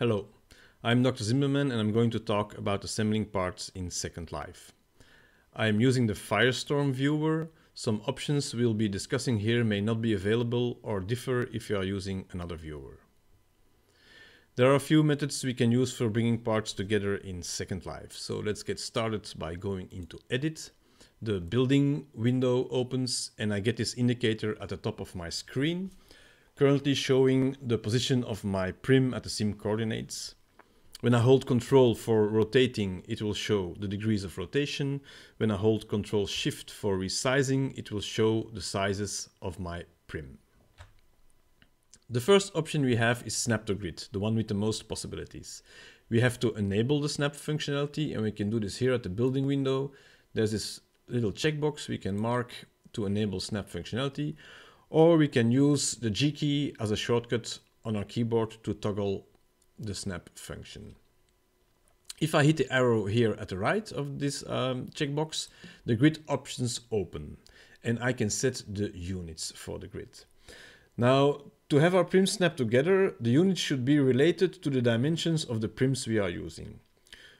Hello, I'm Dr. Zimberman and I'm going to talk about assembling parts in Second Life. I am using the Firestorm viewer. Some options we'll be discussing here may not be available or differ if you are using another viewer. There are a few methods we can use for bringing parts together in Second Life. So let's get started by going into Edit. The building window opens and I get this indicator at the top of my screen currently showing the position of my prim at the sim coordinates. When I hold control for rotating, it will show the degrees of rotation. When I hold control shift for resizing, it will show the sizes of my prim. The first option we have is snap to grid, the one with the most possibilities. We have to enable the snap functionality and we can do this here at the building window. There's this little checkbox we can mark to enable snap functionality or we can use the G key as a shortcut on our keyboard to toggle the snap function. If I hit the arrow here at the right of this um, checkbox, the grid options open and I can set the units for the grid. Now, to have our prims snap together, the units should be related to the dimensions of the prims we are using.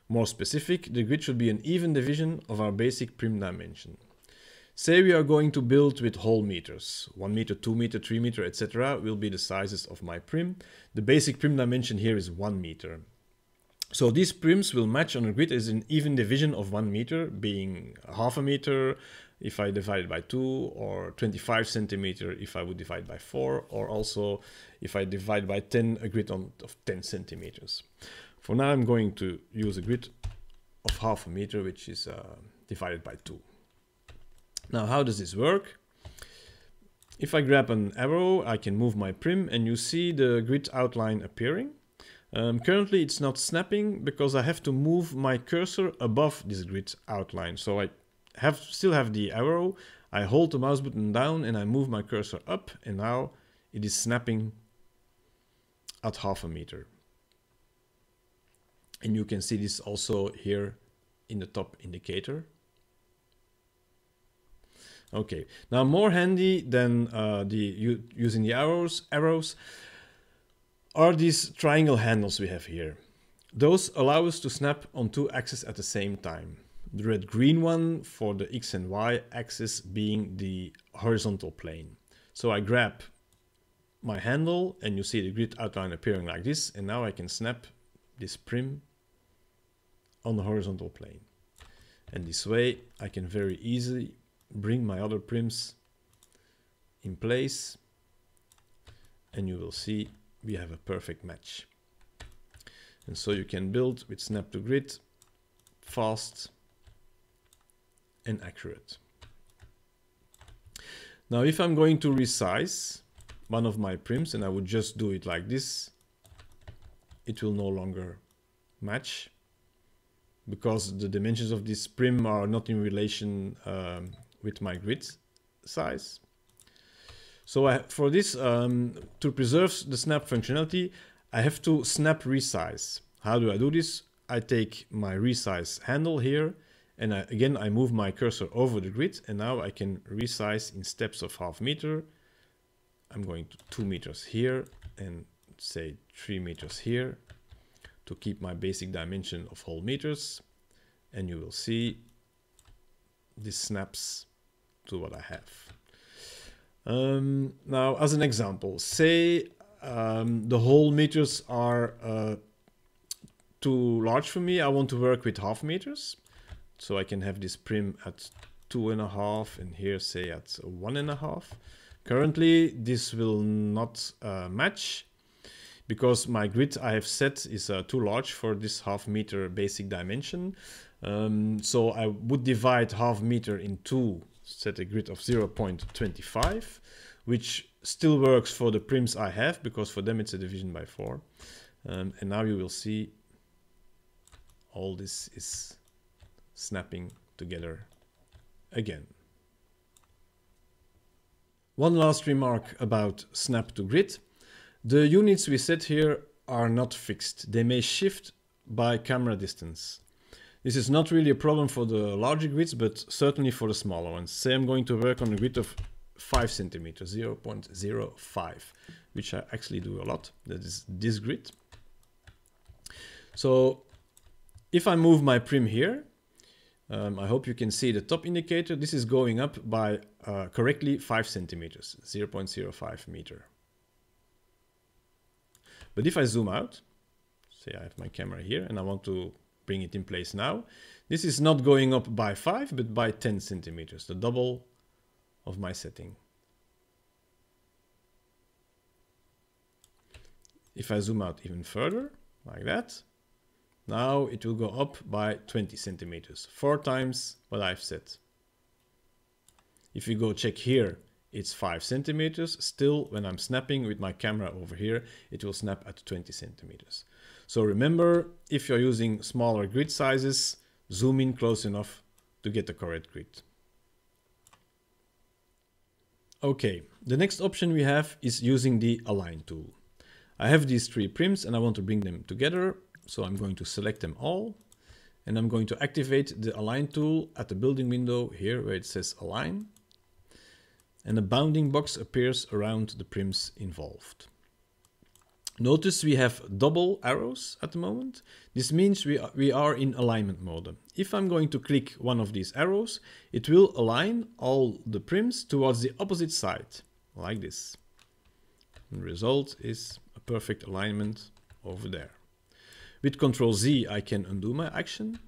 More specific, the grid should be an even division of our basic prim dimension. Say we are going to build with whole meters. 1 meter, 2 meter, 3 meter, etc. will be the sizes of my prim. The basic prim dimension here is 1 meter. So these prims will match on a grid as an even division of 1 meter, being half a meter if I divide by 2, or 25 centimeter if I would divide by 4, or also if I divide by 10, a grid on, of 10 centimeters. For now I'm going to use a grid of half a meter, which is uh, divided by 2. Now, how does this work? If I grab an arrow, I can move my prim and you see the grid outline appearing. Um, currently it's not snapping because I have to move my cursor above this grid outline. So I have still have the arrow, I hold the mouse button down and I move my cursor up and now it is snapping at half a meter. And you can see this also here in the top indicator. Okay, now more handy than uh, the using the arrows, arrows are these triangle handles we have here. Those allow us to snap on two axes at the same time. The red green one for the X and Y axis being the horizontal plane. So I grab my handle and you see the grid outline appearing like this and now I can snap this prim on the horizontal plane. And this way I can very easily bring my other prims in place and you will see we have a perfect match. And so you can build with snap to grid fast and accurate. Now if I'm going to resize one of my prims and I would just do it like this, it will no longer match because the dimensions of this prim are not in relation um, with my grid size. So I, for this, um, to preserve the snap functionality, I have to snap resize. How do I do this? I take my resize handle here and I, again I move my cursor over the grid and now I can resize in steps of half meter. I'm going to two meters here and say three meters here to keep my basic dimension of whole meters and you will see this snaps to what I have. Um, now, as an example, say um, the whole meters are uh, too large for me. I want to work with half meters. So I can have this prim at two and a half and here say at one and a half. Currently, this will not uh, match because my grid I have set is uh, too large for this half meter basic dimension. Um, so I would divide half meter in two set a grid of 0.25, which still works for the prims I have, because for them it's a division by 4. Um, and now you will see all this is snapping together again. One last remark about snap to grid. The units we set here are not fixed. They may shift by camera distance. This is not really a problem for the larger grids, but certainly for the smaller ones. Say I'm going to work on a grid of 5 centimeters, 0 0.05, which I actually do a lot. That is this grid. So if I move my prim here, um, I hope you can see the top indicator. This is going up by uh, correctly 5 centimeters, 0.05 meter. But if I zoom out, say I have my camera here and I want to bring it in place now, this is not going up by 5 but by 10 centimeters, the double of my setting. If I zoom out even further, like that, now it will go up by 20 centimeters, four times what I've set. If you go check here, it's 5 centimeters. Still, when I'm snapping with my camera over here, it will snap at 20 centimeters. So remember, if you're using smaller grid sizes, zoom in close enough to get the correct grid. Okay, the next option we have is using the Align tool. I have these three prims and I want to bring them together. So I'm going to select them all and I'm going to activate the Align tool at the building window here where it says Align. And a bounding box appears around the prims involved. Notice we have double arrows at the moment. This means we are, we are in alignment mode. If I'm going to click one of these arrows, it will align all the prims towards the opposite side, like this. The result is a perfect alignment over there. With Ctrl Z, I can undo my action.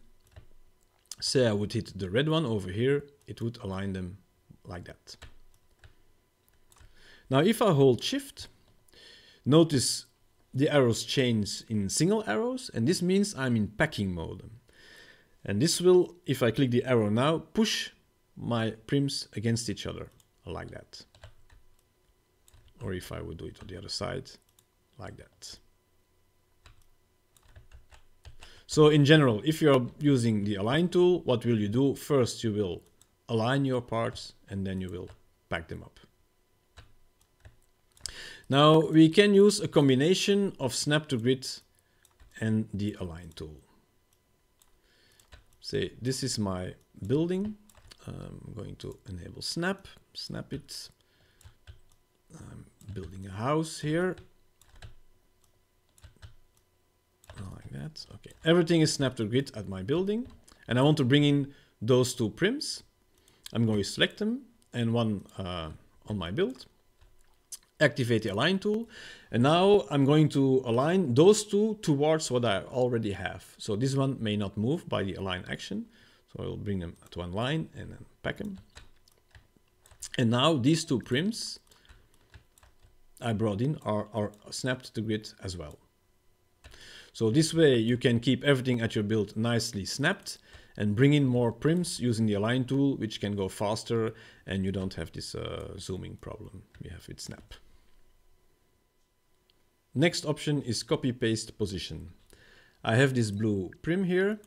Say I would hit the red one over here, it would align them like that. Now, if I hold Shift, notice the arrows change in single arrows, and this means I'm in packing mode. And this will, if I click the arrow now, push my prims against each other, like that. Or if I would do it on the other side, like that. So in general, if you're using the align tool, what will you do? First, you will align your parts and then you will pack them up. Now we can use a combination of snap to grid and the align tool. Say this is my building. I'm going to enable snap, snap it. I'm building a house here. Like that. Okay, everything is snap to grid at my building. And I want to bring in those two prims. I'm going to select them and one uh, on my build activate the align tool. And now I'm going to align those two towards what I already have. So this one may not move by the align action. So I will bring them to one line and then pack them. And now these two prims I brought in are, are snapped to grid as well. So this way you can keep everything at your build nicely snapped and bring in more prims using the align tool, which can go faster and you don't have this uh, zooming problem we have with snap. Next option is copy paste position. I have this blue prim here.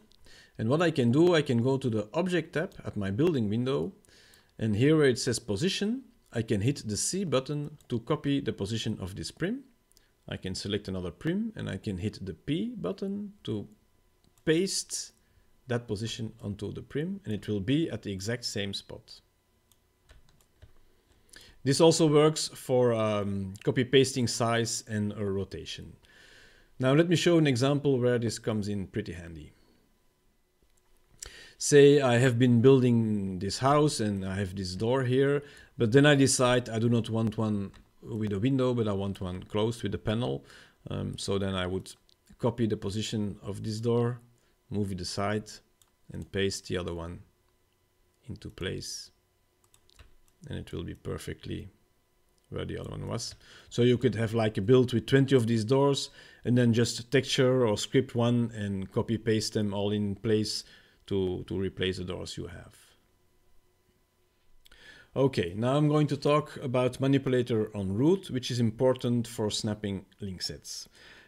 And what I can do, I can go to the object tab at my building window. And here where it says position, I can hit the C button to copy the position of this prim. I can select another prim and I can hit the P button to paste that position onto the prim and it will be at the exact same spot. This also works for um, copy pasting size and rotation. Now let me show an example where this comes in pretty handy. Say I have been building this house and I have this door here, but then I decide I do not want one with a window, but I want one closed with a panel. Um, so then I would copy the position of this door, move it aside and paste the other one into place and it will be perfectly where the other one was. So you could have like a build with 20 of these doors and then just texture or script one and copy paste them all in place to, to replace the doors you have. Okay, now I'm going to talk about manipulator on root, which is important for snapping link sets.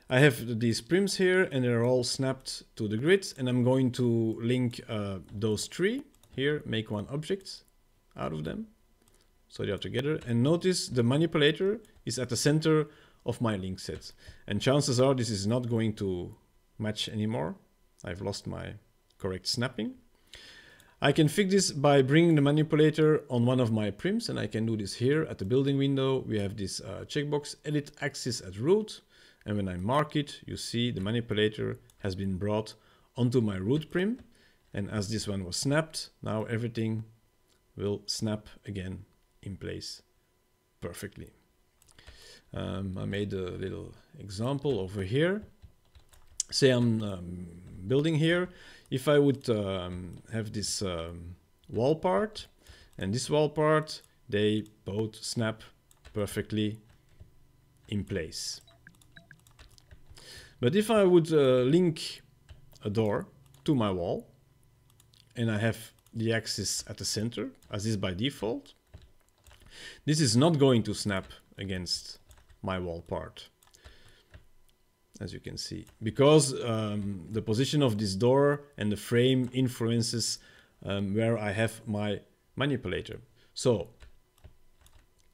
I have these prims here and they're all snapped to the grid and I'm going to link uh, those three here, make one object out of them. So they are together. And notice the manipulator is at the center of my link set. And chances are this is not going to match anymore. I've lost my correct snapping. I can fix this by bringing the manipulator on one of my prims and I can do this here at the building window. We have this uh, checkbox edit axis at root. And when I mark it, you see the manipulator has been brought onto my root prim. And as this one was snapped, now everything will snap again in place perfectly. Um, I made a little example over here. Say I'm um, building here. If I would um, have this um, wall part and this wall part, they both snap perfectly in place. But if I would uh, link a door to my wall and I have the axis at the center as is by default, this is not going to snap against my wall part as you can see because um, the position of this door and the frame influences um, where I have my manipulator. So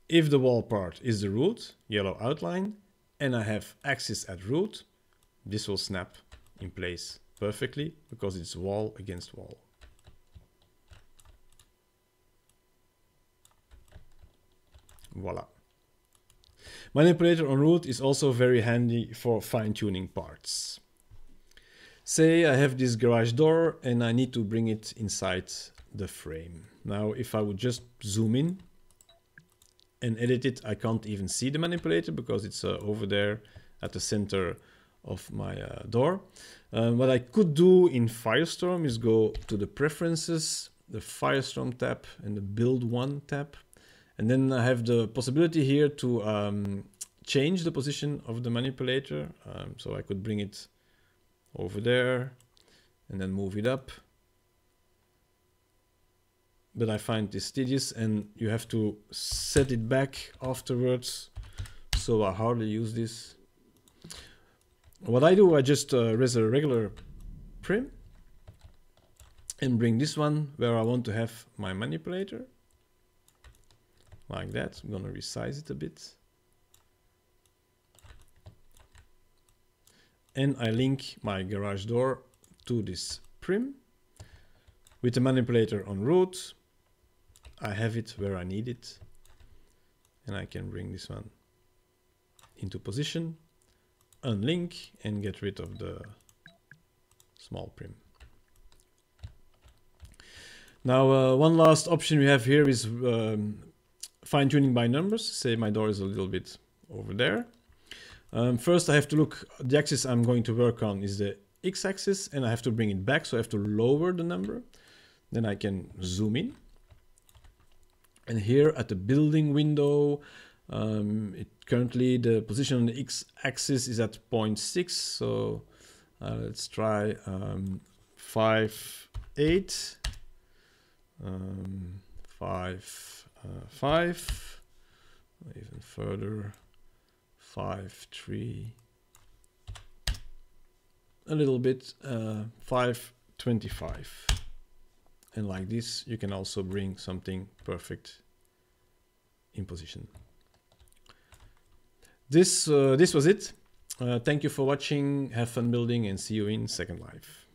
if the wall part is the root, yellow outline, and I have axis at root, this will snap in place perfectly because it's wall against wall. Voila. Manipulator on root is also very handy for fine-tuning parts. Say I have this garage door and I need to bring it inside the frame. Now if I would just zoom in and edit it, I can't even see the manipulator because it's uh, over there at the center of my uh, door. Um, what I could do in Firestorm is go to the preferences, the Firestorm tab and the build one tab and then I have the possibility here to um, change the position of the manipulator. Um, so I could bring it over there and then move it up. But I find this tedious and you have to set it back afterwards. So I hardly use this. What I do, I just uh, raise a regular prim and bring this one where I want to have my manipulator like that. I'm gonna resize it a bit. And I link my garage door to this prim. With the manipulator on root, I have it where I need it. And I can bring this one into position, unlink and get rid of the small prim. Now, uh, one last option we have here is um, fine tuning by numbers. Say my door is a little bit over there. Um, first, I have to look, the axis I'm going to work on is the x-axis and I have to bring it back. So I have to lower the number. Then I can zoom in. And here at the building window, um, it currently the position on the x-axis is at 0.6. So uh, let's try um, 5, 8, um, 5, uh, 5, even further, 5, 3, a little bit, uh, 5, 25. And like this, you can also bring something perfect in position. This, uh, this was it. Uh, thank you for watching, have fun building and see you in Second Life.